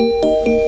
Música